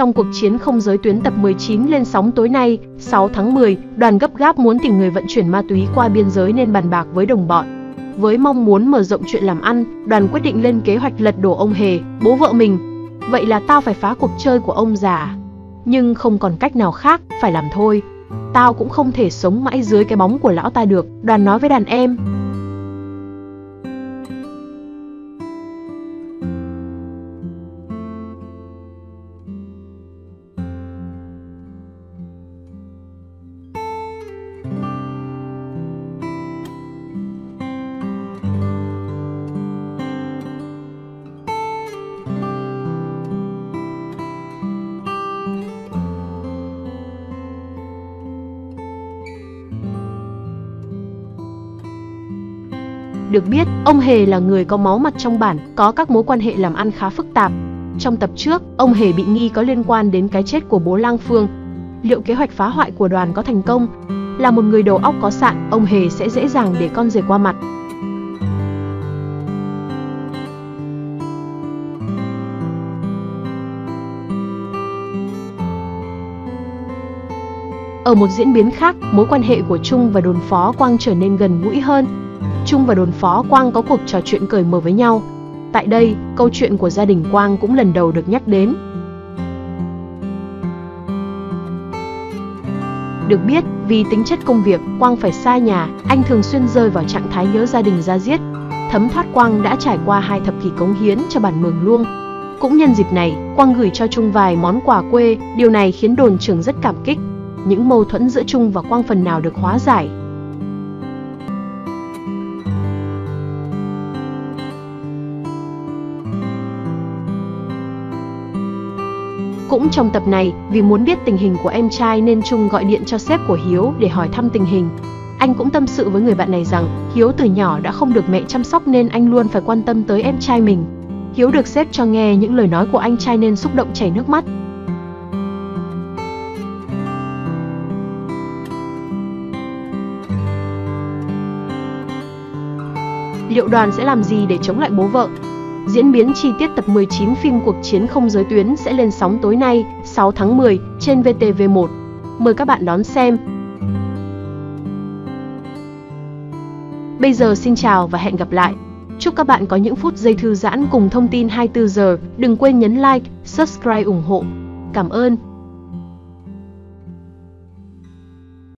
Trong cuộc chiến không giới tuyến tập 19 lên sóng tối nay, 6 tháng 10, đoàn gấp gáp muốn tìm người vận chuyển ma túy qua biên giới nên bàn bạc với đồng bọn. Với mong muốn mở rộng chuyện làm ăn, đoàn quyết định lên kế hoạch lật đổ ông Hề, bố vợ mình. Vậy là tao phải phá cuộc chơi của ông già. Nhưng không còn cách nào khác, phải làm thôi. Tao cũng không thể sống mãi dưới cái bóng của lão ta được, đoàn nói với đàn em. Được biết, ông Hề là người có máu mặt trong bản, có các mối quan hệ làm ăn khá phức tạp. Trong tập trước, ông Hề bị nghi có liên quan đến cái chết của bố Lang Phương. Liệu kế hoạch phá hoại của đoàn có thành công? Là một người đầu óc có sạn, ông Hề sẽ dễ dàng để con rể qua mặt. Ở một diễn biến khác, mối quan hệ của Trung và đồn phó Quang trở nên gần gũi hơn. Trung và đồn phó Quang có cuộc trò chuyện cởi mở với nhau. Tại đây, câu chuyện của gia đình Quang cũng lần đầu được nhắc đến. Được biết, vì tính chất công việc, Quang phải xa nhà, anh thường xuyên rơi vào trạng thái nhớ gia đình ra giết. Thấm thoát Quang đã trải qua hai thập kỷ cống hiến cho bản mường luông. Cũng nhân dịp này, Quang gửi cho Trung vài món quà quê, điều này khiến đồn trưởng rất cảm kích. Những mâu thuẫn giữa Trung và Quang phần nào được hóa giải, Cũng trong tập này, vì muốn biết tình hình của em trai nên Trung gọi điện cho sếp của Hiếu để hỏi thăm tình hình. Anh cũng tâm sự với người bạn này rằng Hiếu từ nhỏ đã không được mẹ chăm sóc nên anh luôn phải quan tâm tới em trai mình. Hiếu được sếp cho nghe những lời nói của anh trai nên xúc động chảy nước mắt. Liệu đoàn sẽ làm gì để chống lại bố vợ? Diễn biến chi tiết tập 19 phim Cuộc chiến không giới tuyến sẽ lên sóng tối nay, 6 tháng 10, trên VTV1. Mời các bạn đón xem. Bây giờ xin chào và hẹn gặp lại. Chúc các bạn có những phút giây thư giãn cùng thông tin 24 giờ. Đừng quên nhấn like, subscribe ủng hộ. Cảm ơn.